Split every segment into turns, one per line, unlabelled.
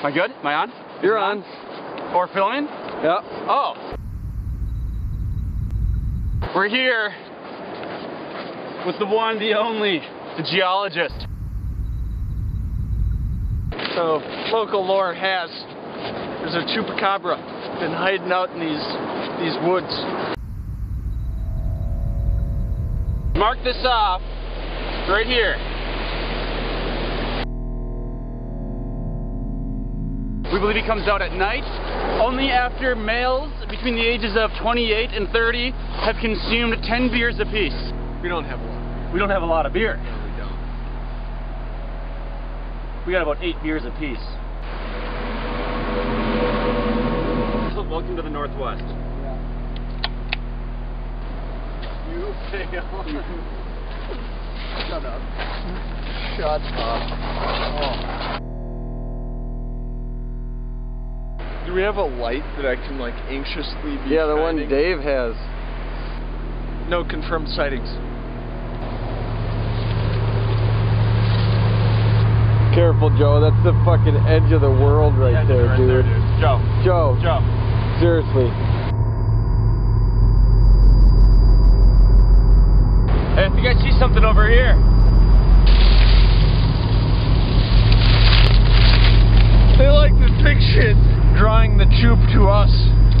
Am I good? Am I on?
You're on.
Or filming?
Yep.
Oh. We're here with the one, the only, the geologist.
So local lore has there's a chupacabra been hiding out in these these woods.
Mark this off right here. We believe he comes out at night, only after males between the ages of 28 and 30 have consumed 10 beers apiece.
We don't have a lot.
We don't have a lot of beer.
No, we don't.
We got about eight beers apiece. Welcome to the Northwest.
You fail. Shut up. Shut up. Oh. Do we have a light that I can like anxiously be
Yeah, the one
shining?
Dave has.
No confirmed sightings.
Careful, Joe. That's the fucking edge of the world right,
Yeah,
there,
right
dude.
there, dude. Joe.
Joe,
Joe.
seriously.
Hey, think I see something over here.
They like the fiction troop to us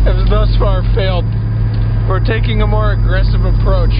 has thus far failed. We're taking a more aggressive approach.